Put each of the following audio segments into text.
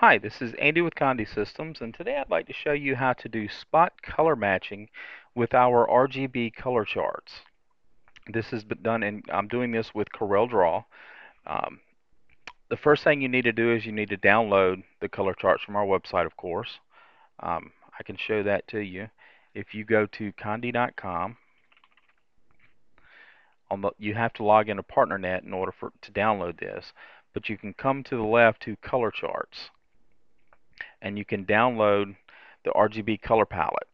Hi, this is Andy with Conde Systems, and today I'd like to show you how to do spot color matching with our RGB color charts. This has been done, and I'm doing this with CorelDRAW. Um, the first thing you need to do is you need to download the color charts from our website, of course. Um, I can show that to you. If you go to conde.com, you have to log into PartnerNet in order for to download this, but you can come to the left to color charts and you can download the RGB color palette.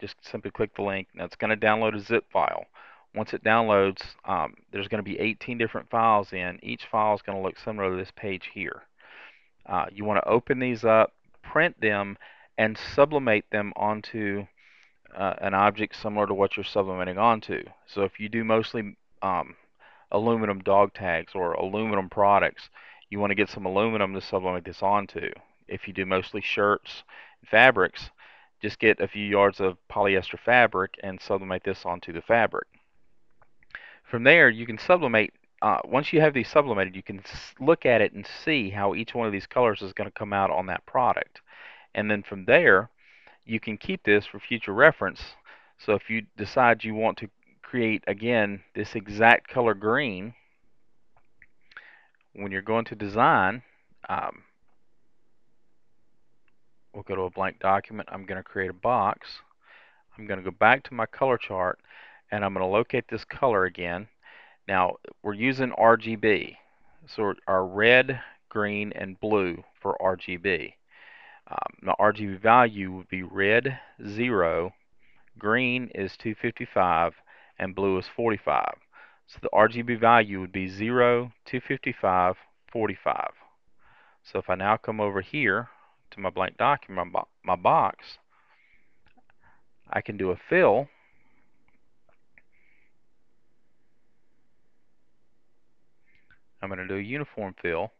Just simply click the link. Now it's going to download a zip file. Once it downloads, um, there's going to be 18 different files in. Each file is going to look similar to this page here. Uh, you want to open these up, print them, and sublimate them onto uh, an object similar to what you're sublimating onto. So if you do mostly um, aluminum dog tags or aluminum products, you want to get some aluminum to sublimate this onto if you do mostly shirts and fabrics, just get a few yards of polyester fabric and sublimate this onto the fabric. From there, you can sublimate. Uh, once you have these sublimated, you can look at it and see how each one of these colors is going to come out on that product. And then from there, you can keep this for future reference. So if you decide you want to create, again, this exact color green, when you're going to design, um, we'll go to a blank document. I'm going to create a box. I'm going to go back to my color chart and I'm going to locate this color again. Now we're using RGB. So our red, green, and blue for RGB. Um, the RGB value would be red 0, green is 255, and blue is 45. So the RGB value would be 0, 255, 45. So if I now come over here to my blank document, my, my box, I can do a fill. I'm going to do a uniform fill,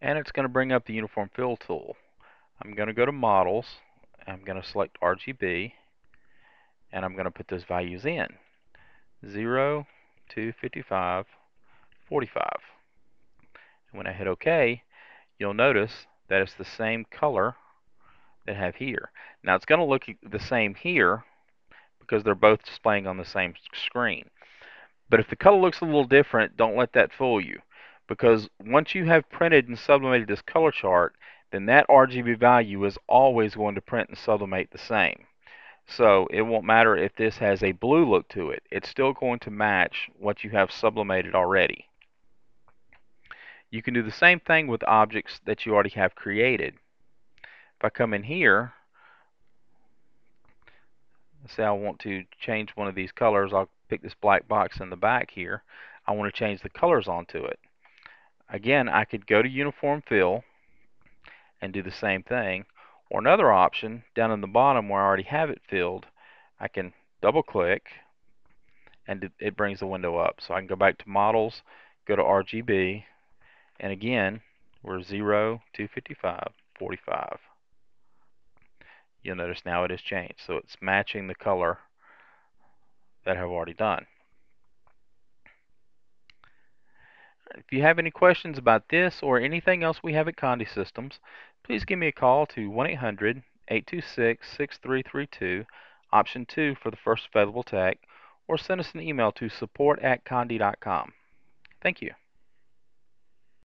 and it's going to bring up the uniform fill tool. I'm going to go to models, I'm going to select RGB, and I'm going to put those values in. 0, 2, 55, 45. And when I hit OK, you'll notice that it's the same color that have here. Now it's going to look the same here because they're both displaying on the same screen. But if the color looks a little different, don't let that fool you. Because once you have printed and sublimated this color chart, then that RGB value is always going to print and sublimate the same. So it won't matter if this has a blue look to it. It's still going to match what you have sublimated already. You can do the same thing with objects that you already have created. If I come in here, say I want to change one of these colors, I'll pick this black box in the back here. I want to change the colors onto it. Again, I could go to Uniform Fill and do the same thing. Or another option, down in the bottom where I already have it filled, I can double click and it brings the window up. So I can go back to Models, go to RGB, and again, we're 0, 255, 45. You'll notice now it has changed. So it's matching the color that I have already done. If you have any questions about this or anything else we have at Conde Systems, please give me a call to 1-800-826-6332, option 2 for the first available tech, or send us an email to support at conde.com. Thank you.